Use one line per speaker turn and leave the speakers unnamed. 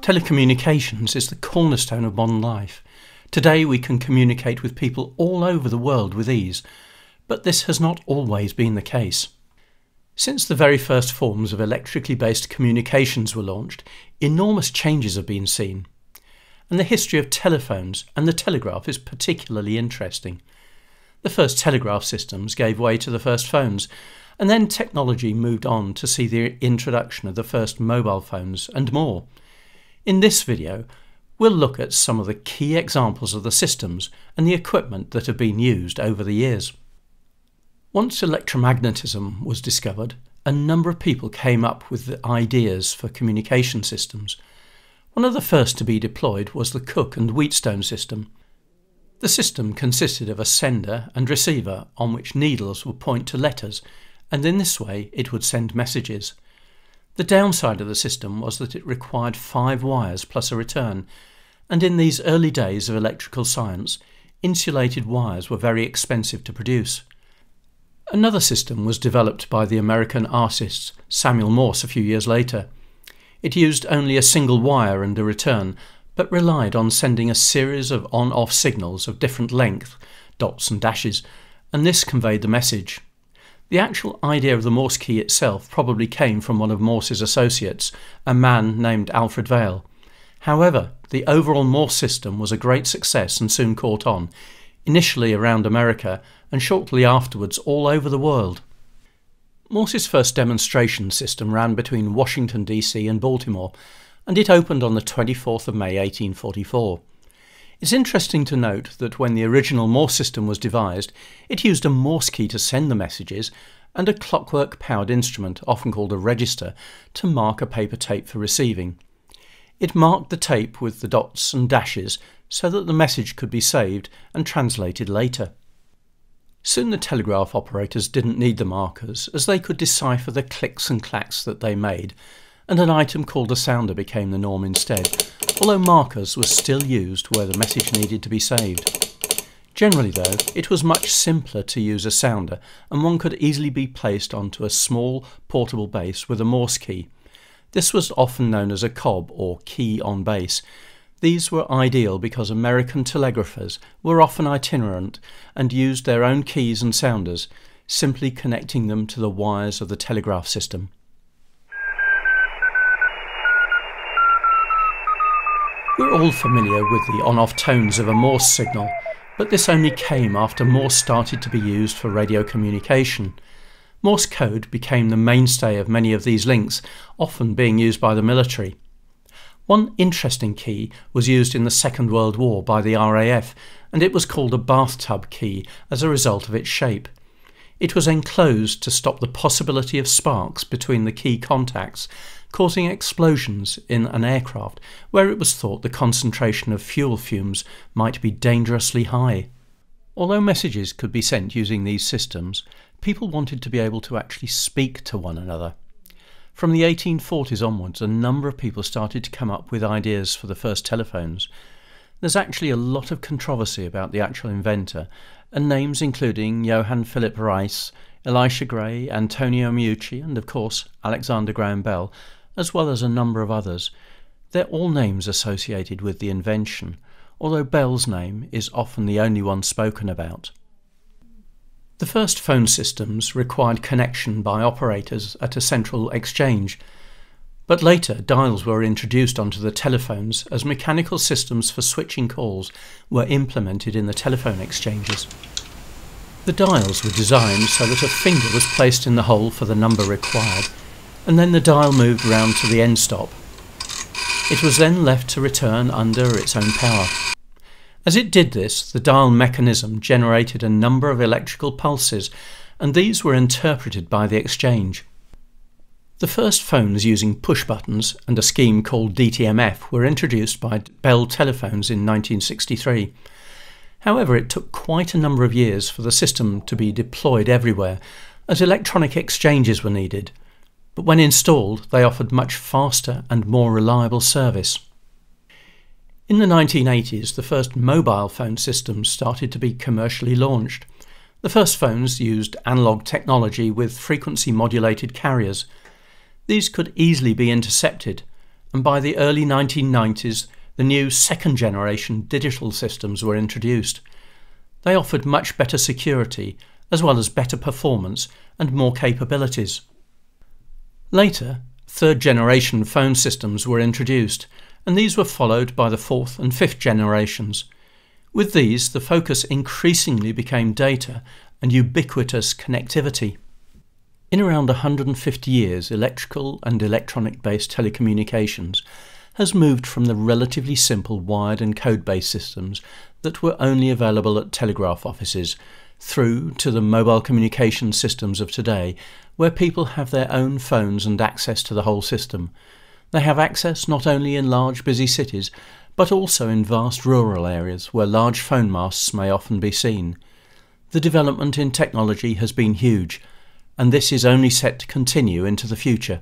Telecommunications is the cornerstone of modern life. Today we can communicate with people all over the world with ease, but this has not always been the case. Since the very first forms of electrically based communications were launched, enormous changes have been seen. And the history of telephones and the telegraph is particularly interesting. The first telegraph systems gave way to the first phones, and then technology moved on to see the introduction of the first mobile phones and more. In this video, we'll look at some of the key examples of the systems and the equipment that have been used over the years. Once electromagnetism was discovered, a number of people came up with the ideas for communication systems. One of the first to be deployed was the Cooke and Wheatstone system. The system consisted of a sender and receiver on which needles would point to letters, and in this way it would send messages. The downside of the system was that it required five wires plus a return, and in these early days of electrical science, insulated wires were very expensive to produce. Another system was developed by the American artist Samuel Morse a few years later. It used only a single wire and a return, but relied on sending a series of on off signals of different length, dots and dashes, and this conveyed the message. The actual idea of the Morse key itself probably came from one of Morse's associates, a man named Alfred Vail. However, the overall Morse system was a great success and soon caught on, initially around America and shortly afterwards all over the world. Morse's first demonstration system ran between Washington, D.C. and Baltimore, and it opened on the 24th of May 1844. It's interesting to note that when the original Morse system was devised, it used a Morse key to send the messages and a clockwork powered instrument, often called a register, to mark a paper tape for receiving. It marked the tape with the dots and dashes so that the message could be saved and translated later. Soon the telegraph operators didn't need the markers, as they could decipher the clicks and clacks that they made, and an item called a sounder became the norm instead, although markers were still used where the message needed to be saved. Generally, though, it was much simpler to use a sounder, and one could easily be placed onto a small portable base with a Morse key. This was often known as a KOB or key on base. These were ideal because American telegraphers were often itinerant and used their own keys and sounders, simply connecting them to the wires of the telegraph system. We're all familiar with the on-off tones of a Morse signal, but this only came after Morse started to be used for radio communication. Morse code became the mainstay of many of these links, often being used by the military. One interesting key was used in the Second World War by the RAF, and it was called a bathtub key as a result of its shape. It was enclosed to stop the possibility of sparks between the key contacts, causing explosions in an aircraft where it was thought the concentration of fuel fumes might be dangerously high. Although messages could be sent using these systems, people wanted to be able to actually speak to one another. From the 1840s onwards, a number of people started to come up with ideas for the first telephones. There's actually a lot of controversy about the actual inventor, and names including Johann Philipp Reis, Elisha Gray, Antonio Meucci, and of course Alexander Graham Bell, as well as a number of others. They're all names associated with the invention, although Bell's name is often the only one spoken about. The first phone systems required connection by operators at a central exchange, but later dials were introduced onto the telephones as mechanical systems for switching calls were implemented in the telephone exchanges. The dials were designed so that a finger was placed in the hole for the number required, and then the dial moved round to the end stop. It was then left to return under its own power. As it did this, the dial mechanism generated a number of electrical pulses, and these were interpreted by the exchange. The first phones using push buttons and a scheme called DTMF were introduced by Bell Telephones in 1963. However, it took quite a number of years for the system to be deployed everywhere, as electronic exchanges were needed. But when installed, they offered much faster and more reliable service. In the 1980s, the first mobile phone systems started to be commercially launched. The first phones used analogue technology with frequency modulated carriers. These could easily be intercepted, and by the early 1990s, the new second generation digital systems were introduced. They offered much better security, as well as better performance and more capabilities. Later, third generation phone systems were introduced, and these were followed by the fourth and fifth generations. With these, the focus increasingly became data and ubiquitous connectivity. In around 150 years, electrical and electronic based telecommunications has moved from the relatively simple wired and code based systems that were only available at telegraph offices through to the mobile communication systems of today, where people have their own phones and access to the whole system. They have access not only in large busy cities, but also in vast rural areas where large phone masts may often be seen. The development in technology has been huge, and this is only set to continue into the future.